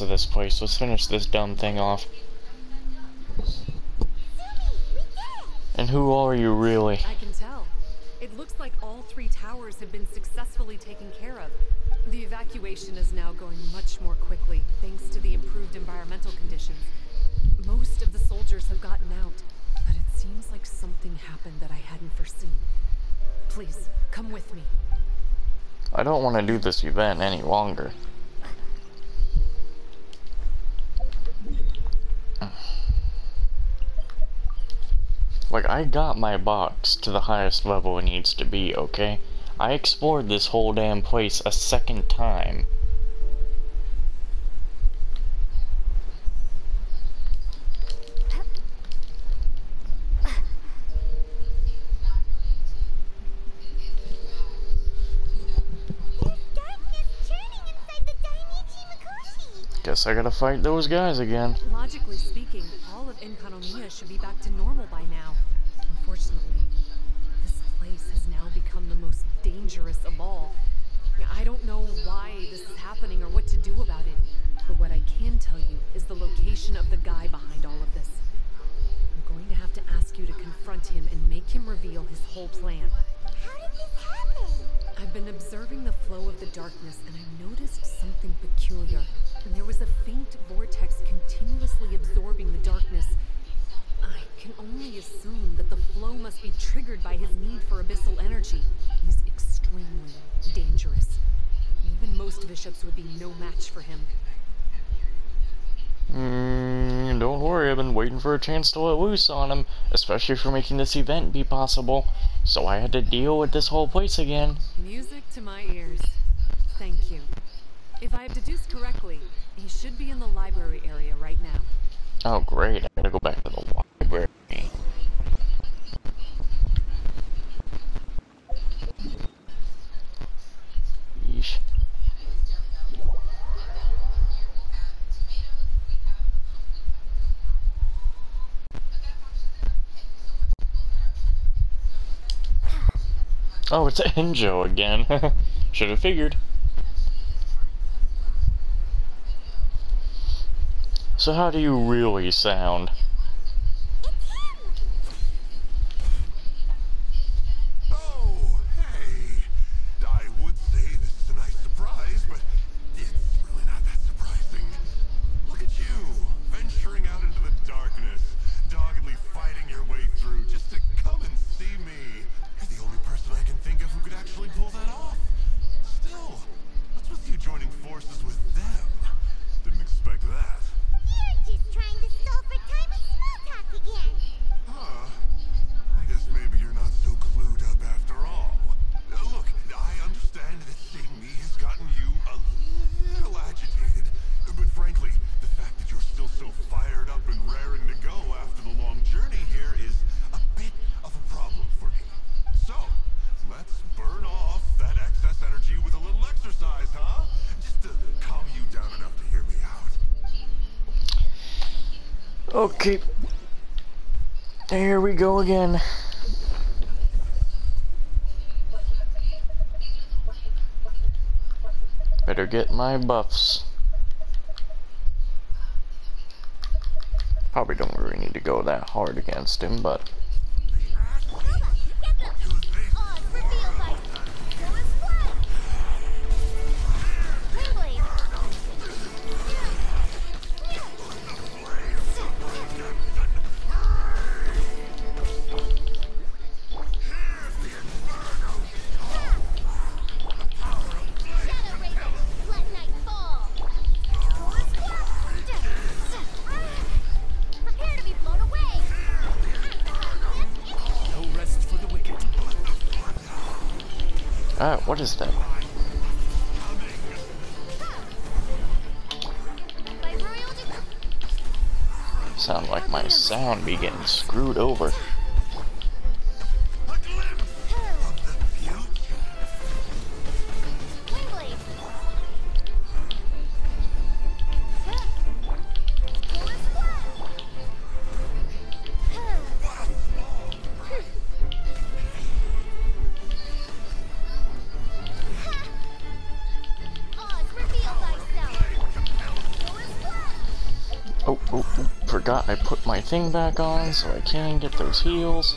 rest of this place. Let's finish this dumb thing off. And who are you really? I can tell. It looks like all three towers have been successfully taken care of. The evacuation is now going much more quickly, thanks to the improved environmental conditions. Most of the soldiers have gotten out, but it seems like something happened that I hadn't foreseen. Please, come with me. I don't want to do this event any longer. Like, I got my box to the highest level it needs to be, okay? I explored this whole damn place a second time. Guess I gotta fight those guys again. Logically speaking, all of Enkanomiya should be back to normal by now. Unfortunately, this place has now become the most dangerous of all. I don't know why this is happening or what to do about it, but what I can tell you is the location of the guy behind all of this. I'm going to have to ask you to confront him and make him reveal his whole plan. How did this happen? I've been observing the flow of the darkness and I noticed something peculiar. And there was a faint vortex continuously absorbing the darkness. I can only assume that the flow must be triggered by his need for abyssal energy. He's extremely dangerous. Even most vishaps would be no match for him. Mm, don't worry, I've been waiting for a chance to let loose on him, especially for making this event be possible. So I had to deal with this whole place again. Music to my ears. Thank you. If I have deduced correctly, he should be in the library area right now. Oh great, I gotta go back to the library. Yeesh. Oh, it's Enjo again. Should have figured. So how do you really sound? Okay. Here we go again. Better get my buffs. Probably don't really need to go that hard against him, but ah, what is that? Sound like my sound be getting screwed over. thing back on so I can get those heals.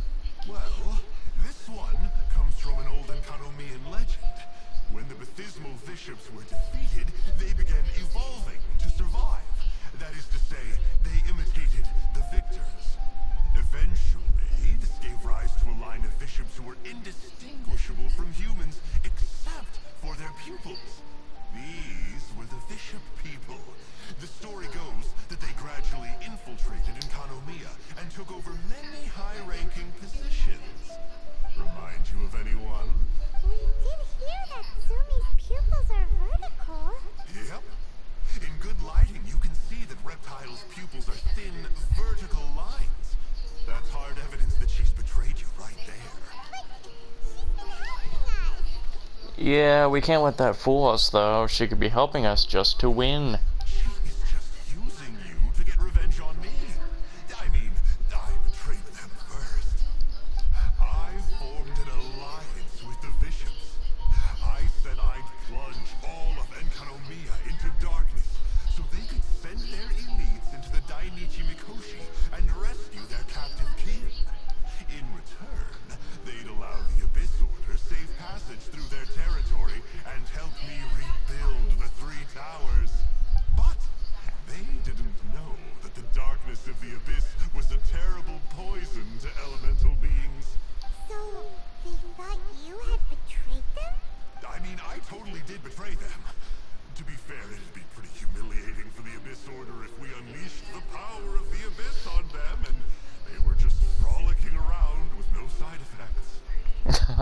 The story goes that they gradually infiltrated Enkanomiya and took over many high-ranking positions. Remind you of anyone? We did hear that Zumi's pupils are vertical. Yep. In good lighting, you can see that Reptile's pupils are thin, vertical lines. That's hard evidence that she's betrayed you right there. Yeah, we can't let that fool us, though. She could be helping us just to win.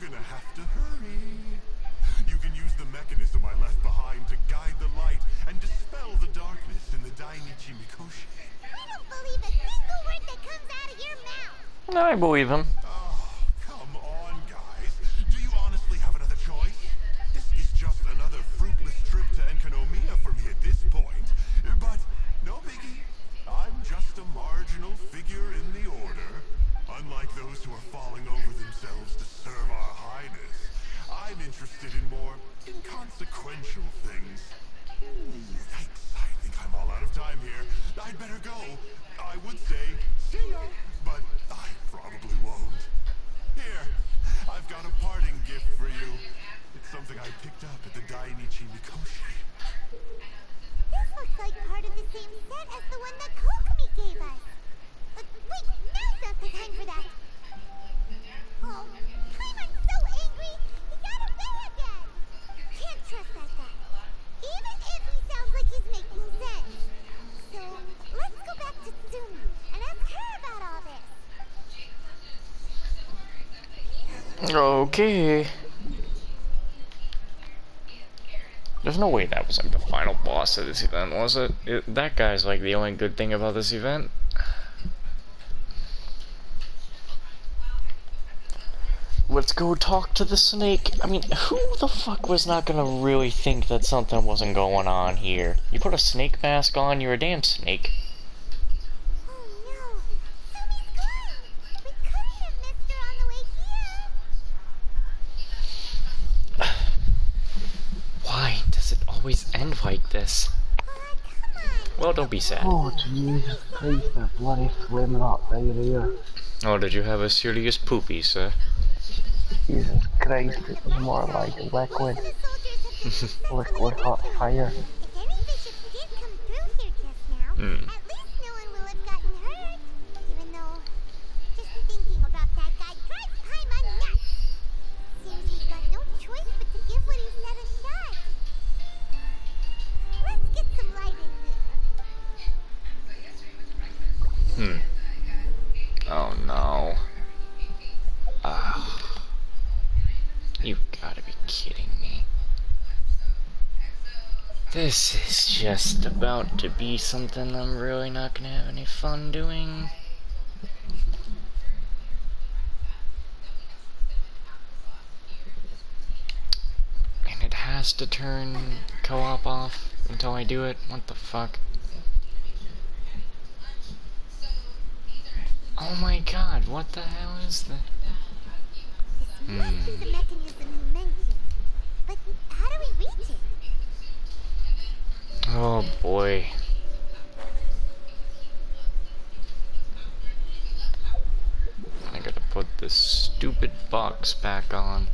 gonna have to hurry. You can use the mechanism I left behind to guide the light and dispel the darkness in the Dainichi Mikoshi. I don't believe a single word that comes out of your mouth. I believe him. Okay. There's no way that was like the final boss of this event, was it? it? That guy's like the only good thing about this event. Let's go talk to the snake. I mean, who the fuck was not gonna really think that something wasn't going on here? You put a snake mask on, you're a damn snake. Come! Well, don't be sad. Oh, Jesus Christ, that bloody swimming up diarrhea. Oh, did you have a serious poopy, sir? Jesus Christ, it was more like liquid, The soldiers have been liquid hot fire. If This is just about to be something I'm really not gonna have any fun doing. And it has to turn co-op off until I do it? What the fuck? Oh my god, what the hell is that? Hmm. This must be the mechanism you mentioned. But how do we reach it? Oh boy. I gotta put this stupid box back on.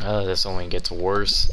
Oh, this only gets worse.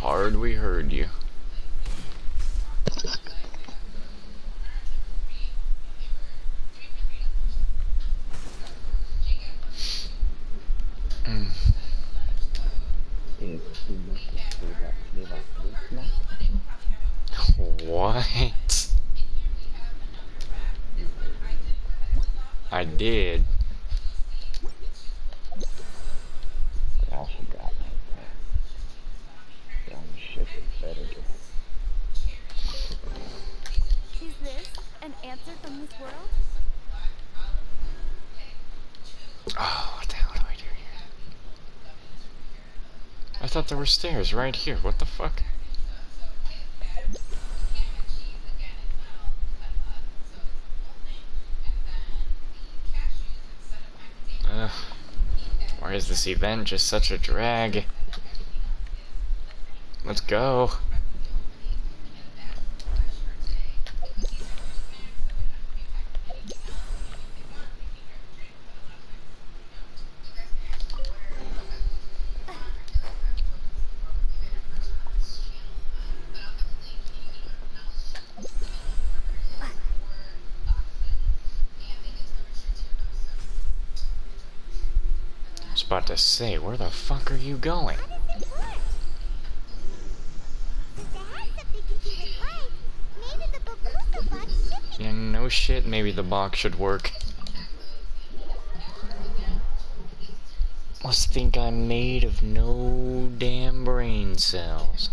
I we heard you. There were stairs right here. What the fuck? Ugh. Why is this event just such a drag? Let's go. about to say, where the fuck are you going? Yeah, no shit, maybe the box should work. Must think I'm made of no damn brain cells.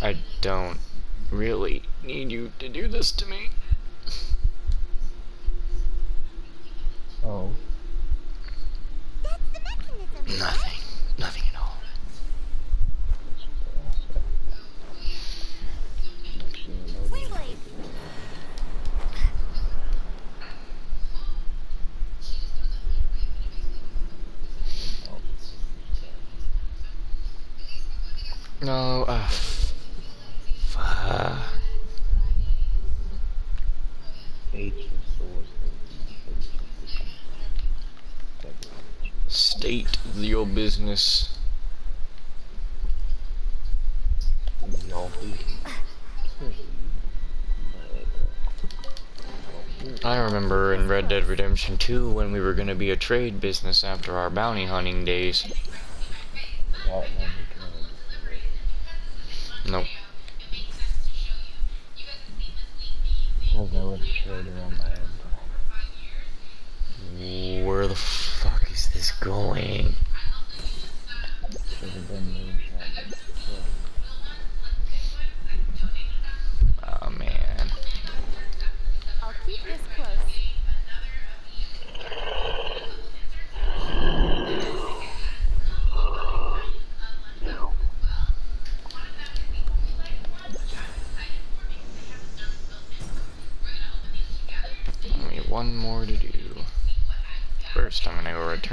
I don't really need you to do this to me. Oh. That's the mechanism. Nothing. Nothing at all. No, uh. State your business. I remember in Red Dead Redemption 2 when we were gonna be a trade business after our bounty hunting days.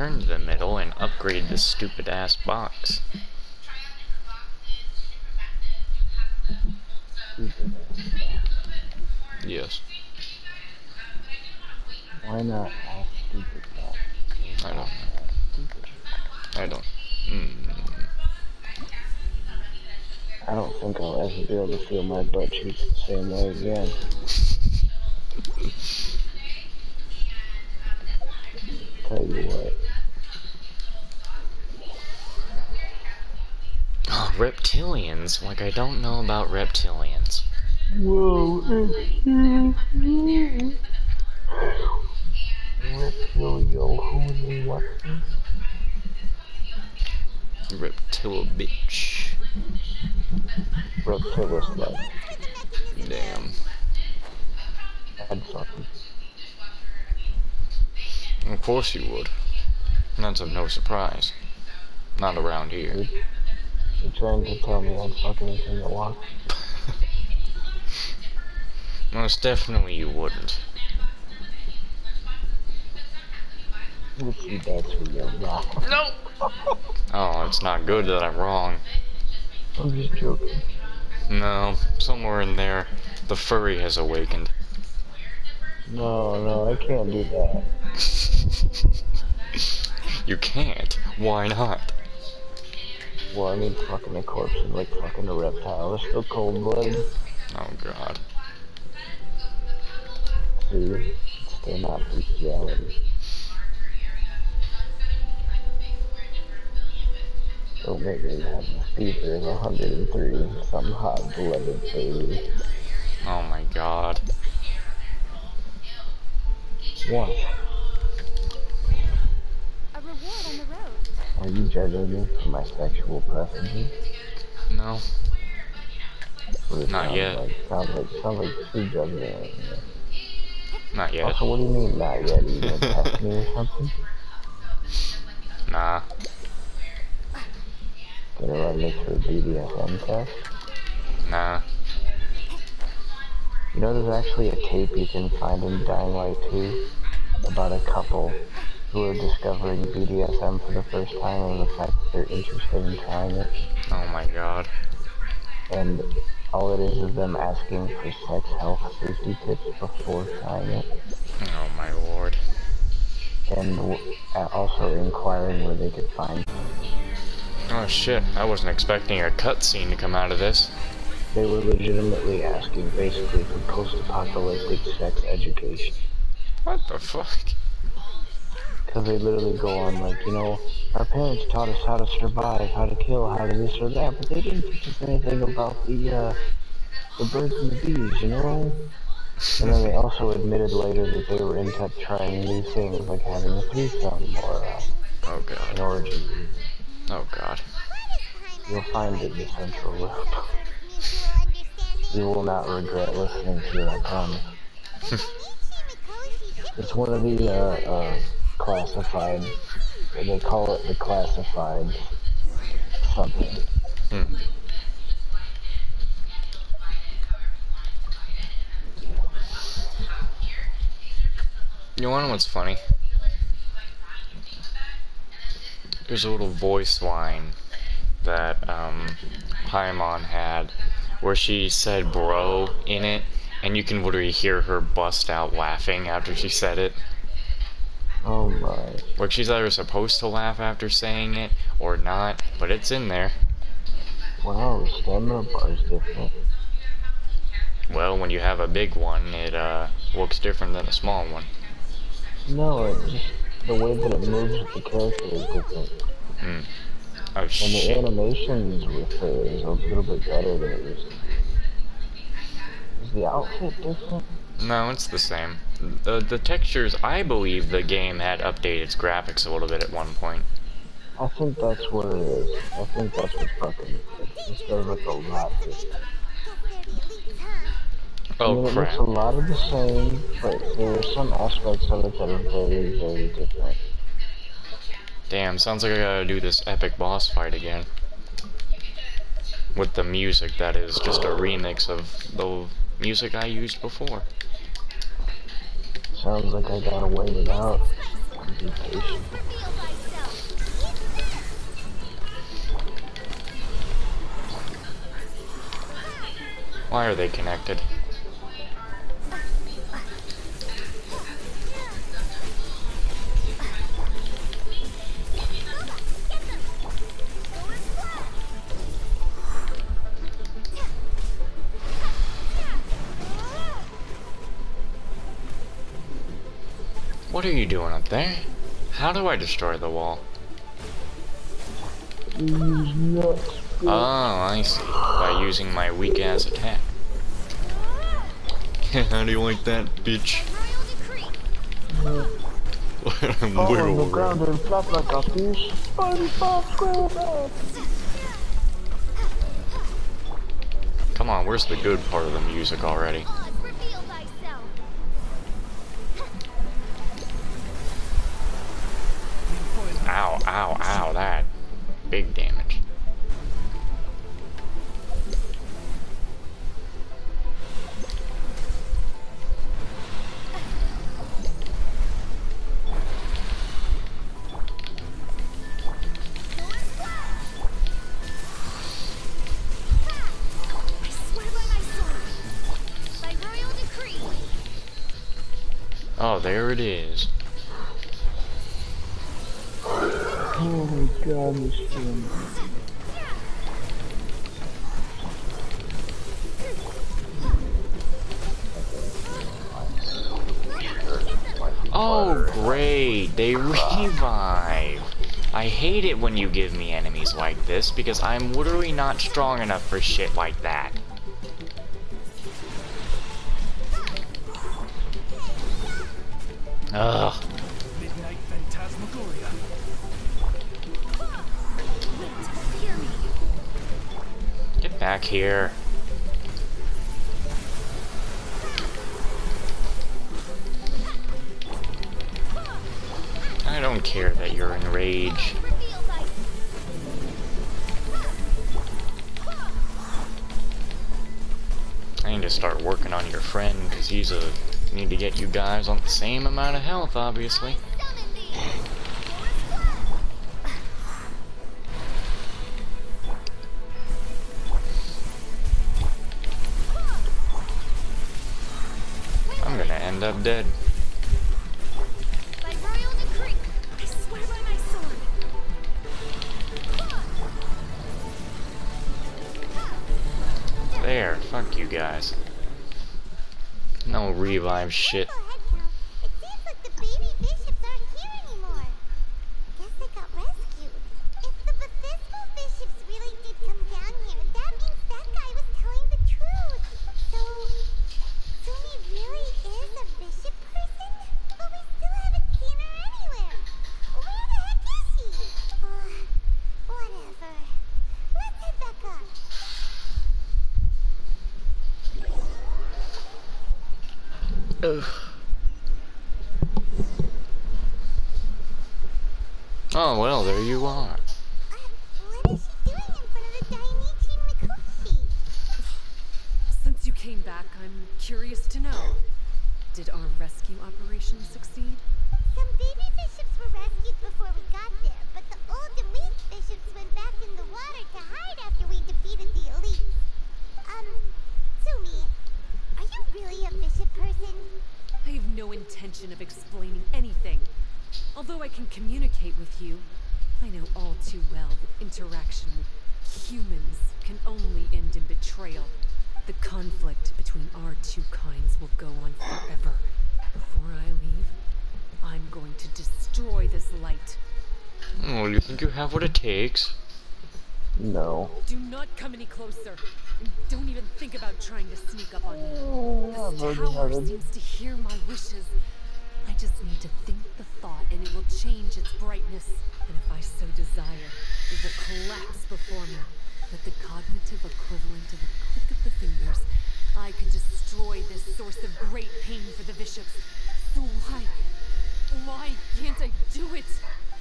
Return to the middle and upgrade this stupid ass box. Yes. Why not ask stupid? I don't know. I don't. Mm, I don't think I'll ever be able to feel my butt cheeks the same way again. Reptilians. Like, I don't know about reptilians. Whoa, Reptilio, who's what? Reptil bitch. Reptilis, like, Damn. I'd fucking. Of course you would. That's of no surprise. Not around here. You're trying to tell me I'm fucking in the walk? Most definitely you wouldn't. Let's see for you. No! Oh, it's not good that I'm wrong. I'm just joking. No, somewhere in there, the furry has awakened. No, no, I can't do that. you can't. Why not? Well, I mean, fucking a corpse is like fucking a reptile. It's still cold blooded. Oh god. See, it's still not bestiality. Me have a fever of 103, some hot blooded baby. Oh my god. What? Are you judging me for my sexual preferences? No. Not yet. Like, sounds like, sounds like true judgment. Not yet. Also, what do you mean not yet? Are you gonna test me or something? Nah. Gonna run me through a BDSM test? Nah. You know, there's actually a tape you can find in Dying Light 2 about a couple who are discovering BDSM for the first time and the fact that they're interested in trying it. Oh my god. And all it is is them asking for sex health safety tips before trying it. Oh my lord. And w- also inquiring where they could find. Oh shit, I wasn't expecting a cutscene to come out of this. They were legitimately asking basically for post-apocalyptic sex education. What the fuck? Because they literally go on like, you know, our parents taught us how to survive, how to kill, how to this or that, but they didn't teach us anything about the, uh, the birds and the bees, you know? And then they also admitted later that they were into trying new things, like having a threesome or uh, Oh an god. orgy. Oh god. You'll find it in the central loop. You will not regret listening to it, I promise. But Konichi Mikoshi should It's one of the, uh, uh, classified, they call it the classified something. Hmm. You wanna know what's funny? There's a little voice line that um, Paimon had where she said bro in it, and you can literally hear her bust out laughing after she said it. Like she's either supposed to laugh after saying it or not, but it's in there. Wow, the stamina bar is different. Well, when you have a big one, it uh, looks different than a small one. No, it just, the way that it moves with the character is different. Oh And the animations with it is a little bit better than it used to be. Is the outfit different? No, it's the same. The, the textures, I believe the game had updated its graphics a little bit at one point. I think that's what it is. I think that's what's fucking it. Does look a lot different. get there the elites, huh? I Oh mean, it crap. looks a lot of the same, but there are some aspects of it that are very, very different. Damn, sounds like I gotta do this epic boss fight again. With the music that is just a remix of the music I used before. Sounds like I gotta wait it out. Be patient. Why are they connected? What are you doing up there? How do I destroy the wall? Oh, I see. By using my weak ass attack. How do you like that, bitch? Royal decree. I'm Oh, on the ground and flap like a fish. SpongeBob SquarePants. Come on, where's the good part of the music already? Ow, ow, that. Big damage. When you give me enemies like this because I'm literally not strong enough for shit like that. Ugh. Get back here. I don't care that you're in Start working on your friend because he's a. Need to get you guys on the same amount of health, obviously. I'm gonna end up dead. Revive shit. Ugh. Oh well, there you are. Uh, what is she doing in front of the Dainichi Mikoshi? Since you came back, I'm curious to know. Did our rescue operation succeed? Some baby vishaps were rescued before we got there, but the old and weak vishaps went back in the water to hide after we defeated the elite. Um, Sumi, are you really a vishap person? I have no intention of explaining anything. Although I can communicate with you, I know all too well that interaction with humans can only end in betrayal. The conflict between our two kinds will go on forever. Before I leave, I'm going to destroy this light. Oh, you think you have what it takes? No. Do not come any closer, and don't even think about trying to sneak up on me. Oh, This tower had seems to hear my wishes. I just need to think the thought and it will change its brightness. And if I so desire, it will collapse before me. With the cognitive equivalent of a click of the fingers, I could destroy this source of great pain for the vishaps. So why, why can't I do it?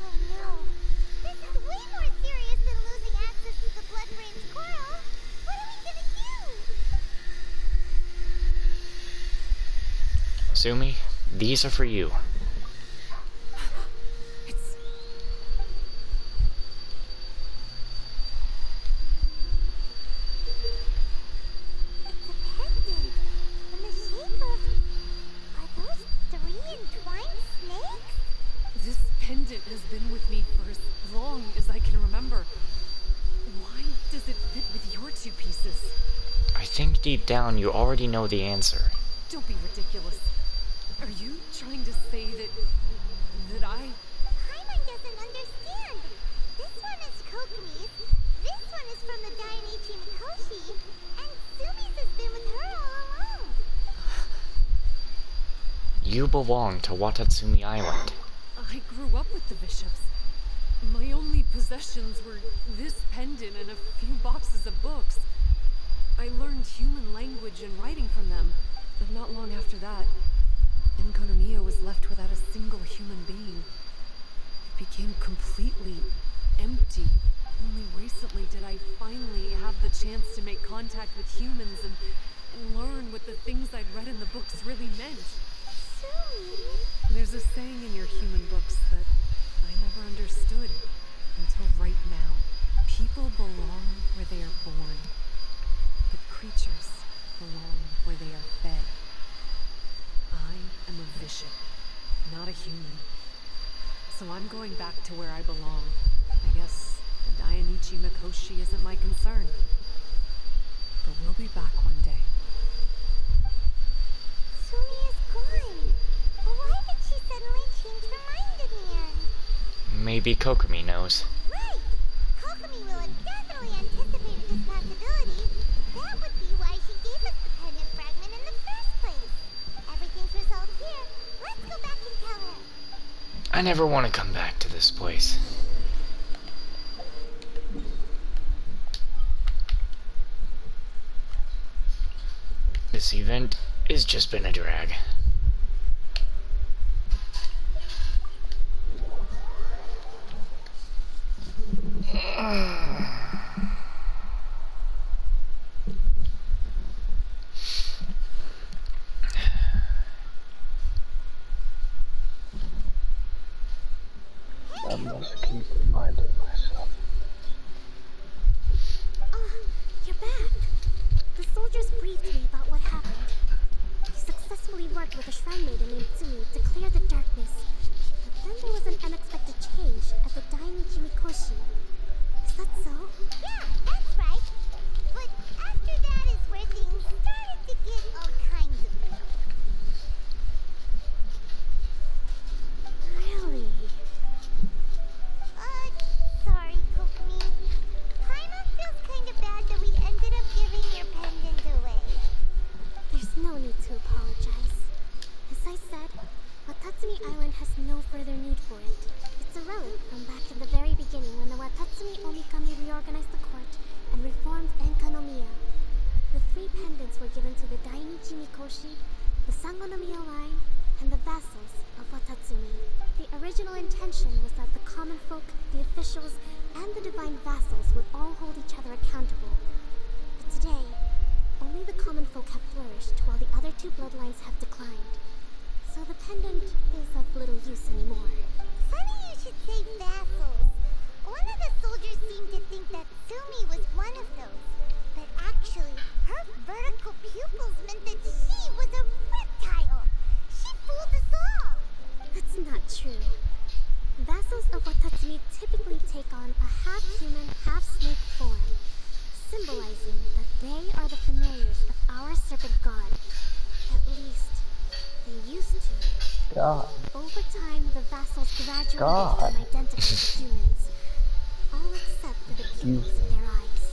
Oh no. This is way more serious than Sumi, these are for you. It's It's a pendant. In the shape of... Are those three entwined snakes? This pendant has been with me for as long as I can remember. Why does it fit with your two pieces? I think deep down you already know the answer. Don't be ridiculous. Are you trying to say that that I Paimon doesn't understand. This one is Kokomi's, this one is from the Dainichi Mikoshi, and Sumi's has been with her all along. You belong to Watatsumi Island. I grew up with the vishaps. My only possessions were this pendant and a few boxes of books. I learned human language and writing from them, but not long after that, Enkanomiya was left without a single human being. It became completely empty. Only recently did I finally have the chance to make contact with humans and, and learn what the things I'd read in the books really meant. There's a saying in your human books that I never understood until right now. People belong where they are born, creatures belong where they are fed. I am a vishap, not a human. So I'm going back to where I belong. I guess the Dainichi Mikoshi isn't my concern. But we'll be back one day. Sumi is gone. But why did she suddenly change her mind again? Maybe Kokomi knows. Right! Kokomi will have definitely anticipated this possibility. That would be why she gave us the pendant fragment in the first place. Everything's resolved here. Let's go back and tell her. I never want to come back to this place. This event has just been a drag. Watatsumi Island has no further need for it. It's a relic from back in the very beginning when the Watatsumi Omikami reorganized the court and reformed Enkanomiya. The three pendants were given to the Dainichi Mikoshi, the Sangonomiya line, and the vassals of Watatsumi. The original intention was that the common folk, the officials, and the divine vassals would all hold each other accountable. But today, only the common folk have flourished while the other two bloodlines have declined. So the pendant is of little use anymore. Funny you should say vassals. One of the soldiers seemed to think that Sumi was one of those. But actually, her vertical pupils meant that she was a reptile. She fooled us all. That's not true. Vassals of Watatsumi typically take on a half-human, half-snake form, symbolizing that they are the familiars of our serpent god. At least, they used to. God. Over time, the vassals gradually God. became identical to humans, all except for the pupils of their eyes.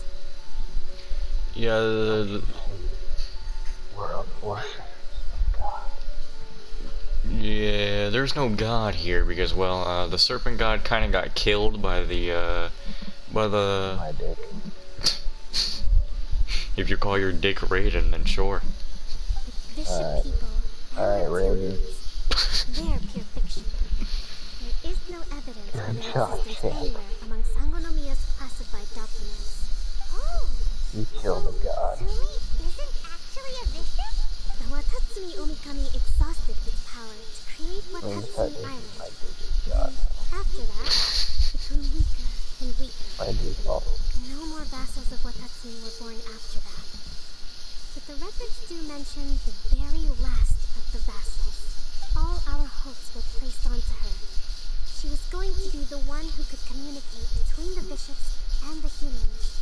Yeah, the- World worship. God. yeah. There's no god here because, well, uh, the serpent god kind of got killed by the, uh, by the. My dick. If you call your dick Raiden, then sure. The vicious people and Alright, Raven. they're pure fiction. There is no evidence of their existence anywhere among Sangonomiya's classified documents. Oh, You killed a god. Sumi isn't actually a vishap? The Watatsumi Omikami exhausted its power to create Watatsumi Island. my dick god. After that, it grew weaker and weaker. No more vassals of Watatsumi were born after that. But the records do mention the very last All our hopes were placed onto her. She was going to be the one who could communicate between the vishaps and the humans.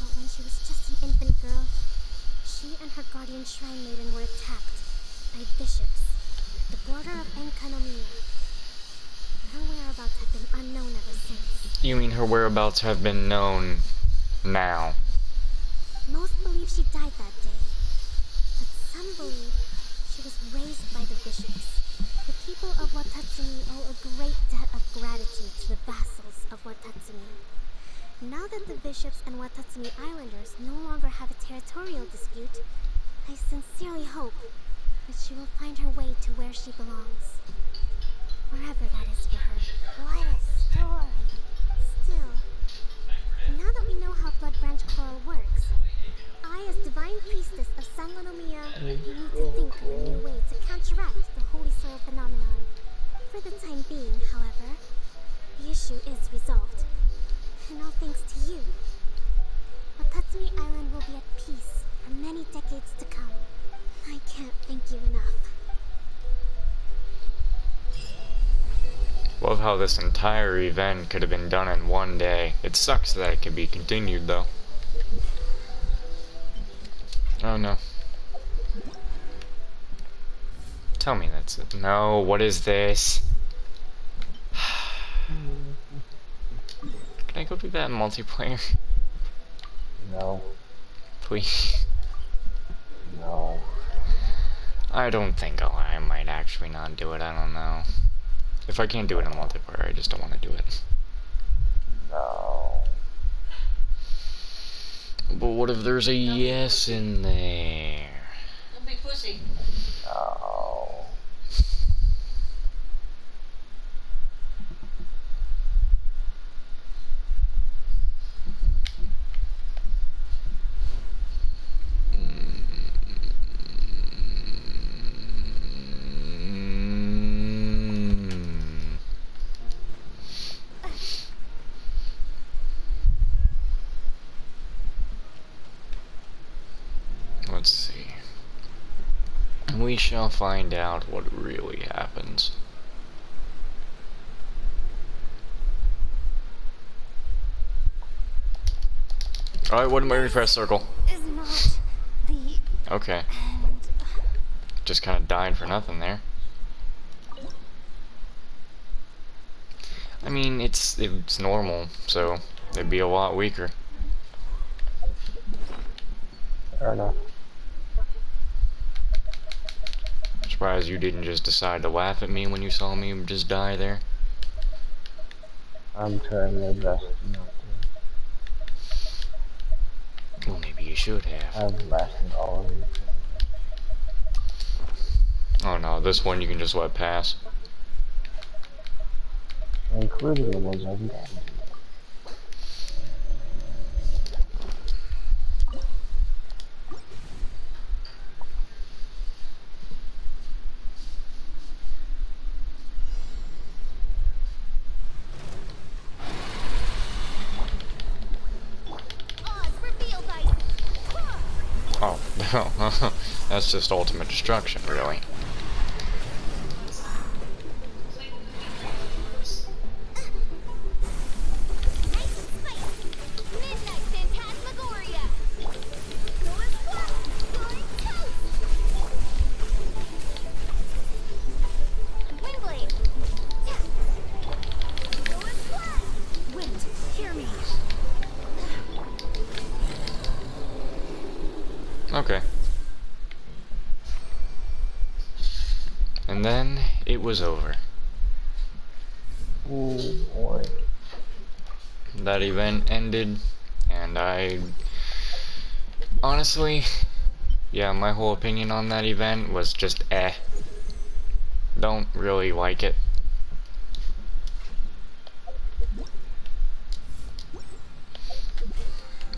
But when she was just an infant girl, she and her guardian shrine maiden were attacked by vishaps at the border of Enkanomiya. Her whereabouts have been unknown ever since. You mean her whereabouts have been known now? Most believe she died that day, but some believe was raised by the vishaps. The people of Watatsumi owe a great debt of gratitude to the vassals of Watatsumi. Now that the vishaps and Watatsumi Islanders no longer have a territorial dispute, I sincerely hope that she will find her way to where she belongs. Wherever that is for her. What a story. Still, now that we know how Blood Branch Coral works, I, as Divine Priestess of Sangonomiya, need to think of a new way to counteract the Holy Soil phenomenon. For the time being, however, the issue is resolved. And all thanks to you. Watatsumi Island will be at peace for many decades to come. I can't thank you enough. Love how this entire event could have been done in one day. It sucks that it can be continued though. Oh no. Tell me that's it. No, what is this? Can I go do that in multiplayer? No. Please. No. I don't think I'll, I might actually not do it. I don't know. If I can't do it in multiplayer, I just don't want to do it. No. But what if there's a yes in there? Don't be pussy. No. Mm. Let's see. We find out what really happens. Alright, what am I refresh circle? Is not the Okay. end. Just kind of died for nothing there. I mean, it's it's normal, so they'd be a lot weaker. Fair enough. Surprised you didn't just decide to laugh at me when you saw me just die there. I'm trying my best not Well, maybe you should have. I've lasted all of these. Oh no, this one you can just let pass. Including the ones I've gotten. Oz, reveal thyself. Oh, that's just ultimate destruction, really. Was over. Oh boy. That event ended, and I. Honestly, yeah, my whole opinion on that event was just eh. Don't really like it.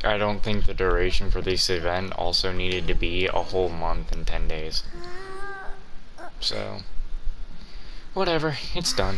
I don't think the duration for this event also needed to be a whole month and 10 days. So, whatever, it's done.